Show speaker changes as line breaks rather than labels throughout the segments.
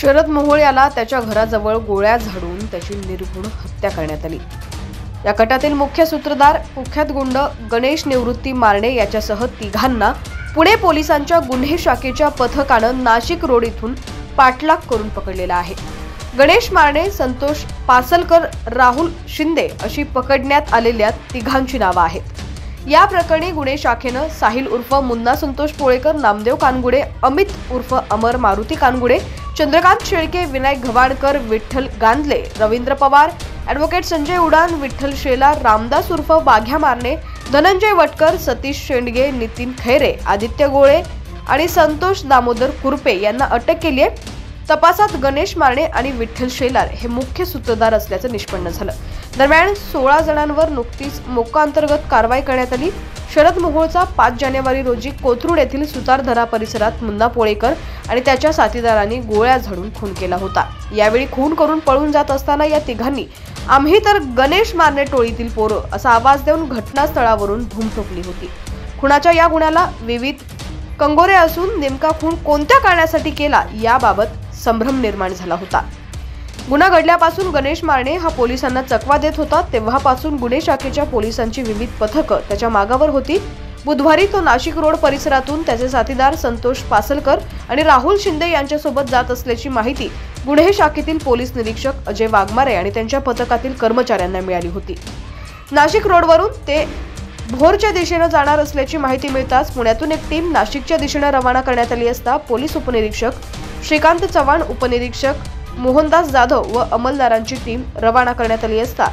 शरद मोहोळ याला त्याच्या घराजवळ गोळ्या झाडून त्याची निर्घुण हत्या करण्यात आली. या कटातील मुख्य सूत्रधार कुख्यात गुंड गणेश निवृत्ती मारणे याच्यासह तिघांना पुणे पोलिसांच्या गुन्हे शाखेच्या पथकानं नाशिक रोड इथून पाठलाग करून पकडलेला आहे. गणेश मारणे संतोष पासलकर राहुल शिंदे अशी पकडण्यात आलेल्या तिघांची नावं आहेत. या प्रकरणी गुन्हे शाखेनं साहिल उर्फ मुन्ना संतोष पोळेकर नामदेव कानगुडे अमित उर्फ अमर मारुती कानगुडे चंद्रकांत शेळके विनायक घवाडकर विठ्ठल गांधले रवींद्र पवार ॲडव्होकेट संजय उडान विठ्ठल शेला रामदास उर्फ बाघ्या मारणे धनंजय वटकर सतीश शेंडगे नितीन खैरे आदित्य गोळे आणि संतोष दामोदर कुरपे यांना अटक केली आहे. तपासात गणेश मारणे आणि विठ्ठल शेलार हे मुख्य सूत्रधार असल्याचं निष्पन्न झालं. दरम्यान सोळा जणांवर नुकतीच मोका अंतर्गत कारवाई करण्यात आली. शरद मोहोळचा पाच जानेवारी रोजी कोथरूड येथील सुतारधरा परिसरात मुन्ना पोळेकर आणि त्याच्या साथीदारांनी गोळ्या झाडून खून केला होता. यावेळी खून करून पळून जात असताना या तिघांनी आम्ही तर गणेश मारणे टोळीतील पोरं असा आवाज देऊन घटनास्थळावरून धूम ठोकली होती. खुणाच्या या गुन्ह्याला विविध कंगोरे असून नेमका खून कोणत्या कारणासाठी केला याबाबत संभ्रम निर्माण झाला होता. गुन्हा घडल्यापासून गणेश मारणे हा पोलिसांना चकवा देत होता. तेव्हापासून गुन्हे शाखेच्या पोलिसांची विविध पथकं त्याच्या मागावर होती. बुधवारी तो नाशिक रोड परिसरातून त्याचे साथीदार संतोष पासलकर आणि राहुल शिंदे यांच्यासोबत जात असल्याची माहिती गुन्हे शाखेतील पोलीस निरीक्षक अजय वाघमारे आणि त्यांच्या पथकातील कर्मचाऱ्यांना मिळाली होती. नाशिक रोडवरून ते भोरच्या दिशेनं जाणार असल्याची माहिती मिळताच पुण्यातून एक टीम नाशिकच्या दिशेनं रवाना करण्यात आली असता पोलीस उपनिरीक्षक श्रीकांत चव्हाण उपनिरीक्षक मोहनदास जाधव व अंमलदारांची टीम रवाना करण्यात आली असता.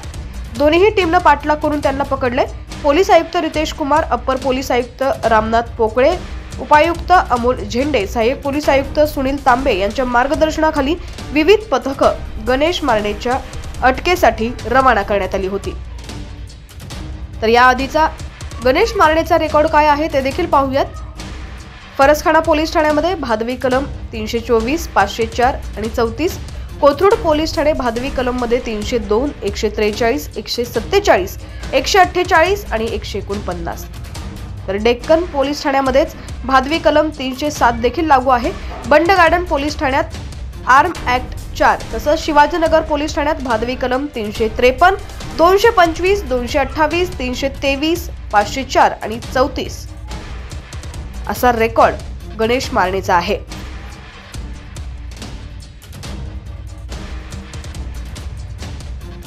दोन्हीही टीमनं पाठलाग करून त्यांना पकडले. पोलीस आयुक्त रितेश कुमार अप्पर पोलीस आयुक्त रामनाथ पोकळे उपायुक्त अमोल झेंडे सहाय्यक पोलीस आयुक्त सुनील तांबे यांच्या मार्गदर्शनाखाली विविध पथकं गणेश मारणेच्या अटकेसाठी रवाना करण्यात आली होती. तर याआधीचा गणेश मारणेचा रेकॉर्ड काय आहे ते देखील पाहूयात. फरसखाना पोलीस ठाण्यामध्ये भादवी कलम तीनशे चोवीस पाचशे चार आणि चौतीस कोथरूड पोलीस ठाणे भादवी कलममध्ये तीनशे दोन एकशे त्रेचाळीस एकशे सत्तेचाळीस एकशे अठ्ठेचाळीस आणि एकशे एकोणपन्नास. तर डेक्कन पोलीस ठाण्यामध्येच भादवी कलम तीनशे सात देखील लागू आहे. बंड गार्डन पोलीस ठाण्यात आर्म ॲक्ट चार तसंच शिवाजीनगर पोलीस ठाण्यात भादवी कलम तीनशे त्रेपन्न दोनशे पंचवीस दोनशे अठ्ठावीस तीनशे तेवीस पाचशे चार आणि चौतीस. असा रेकॉर्ड गणेश मारणेचा आहे.